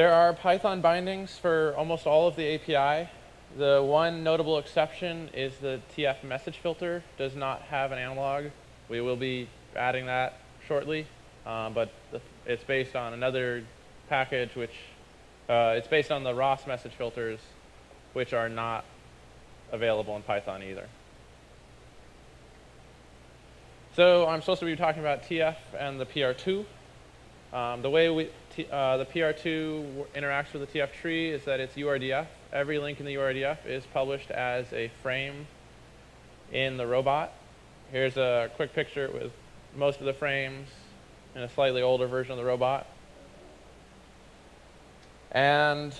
There are Python bindings for almost all of the API. The one notable exception is the TF message filter does not have an analog. We will be adding that shortly, um, but it's based on another package which uh, it's based on the ROS message filters, which are not available in Python either. So I'm supposed to be talking about TF and the PR2. Um, the way we, uh, the PR2 interacts with the TF tree is that it's URDF. Every link in the URDF is published as a frame in the robot. Here's a quick picture with most of the frames in a slightly older version of the robot. And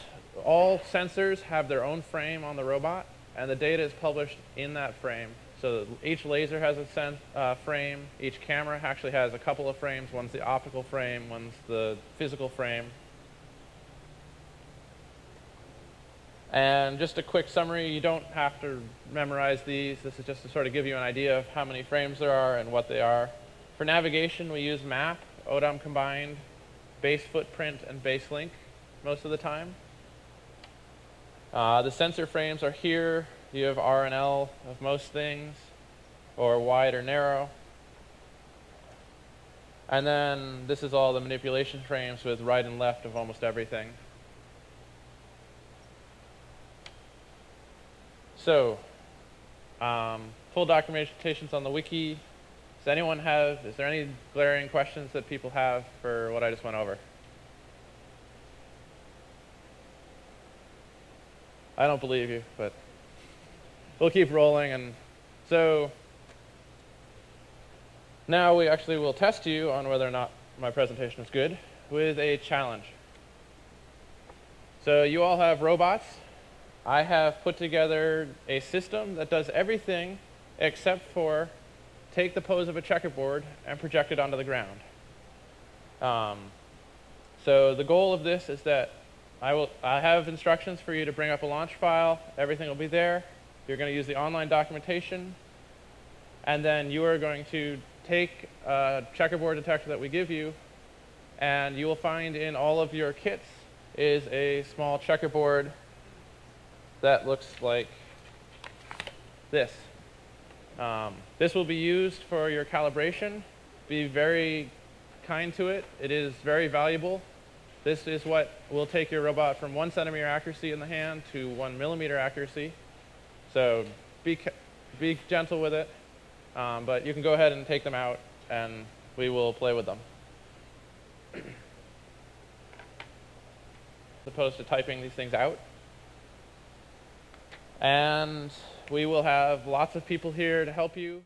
all sensors have their own frame on the robot, and the data is published in that frame. So each laser has a sen uh, frame. Each camera actually has a couple of frames. One's the optical frame, one's the physical frame. And just a quick summary, you don't have to memorize these. This is just to sort of give you an idea of how many frames there are and what they are. For navigation, we use map, ODOM combined, base footprint, and base link most of the time. Uh, the sensor frames are here. You have R and L of most things, or wide or narrow. And then this is all the manipulation frames with right and left of almost everything. So, um, full documentation's on the wiki. Does anyone have, is there any glaring questions that people have for what I just went over? I don't believe you, but we'll keep rolling. And so now we actually will test you on whether or not my presentation is good with a challenge. So you all have robots. I have put together a system that does everything except for take the pose of a checkerboard and project it onto the ground. Um, so the goal of this is that I will I have instructions for you to bring up a launch file. Everything will be there. You're going to use the online documentation. And then you are going to take a checkerboard detector that we give you, and you will find in all of your kits is a small checkerboard that looks like this. Um, this will be used for your calibration. Be very kind to it. It is very valuable. This is what will take your robot from one centimeter accuracy in the hand to one millimeter accuracy. So be, be gentle with it, um, but you can go ahead and take them out and we will play with them. As opposed to typing these things out. And we will have lots of people here to help you.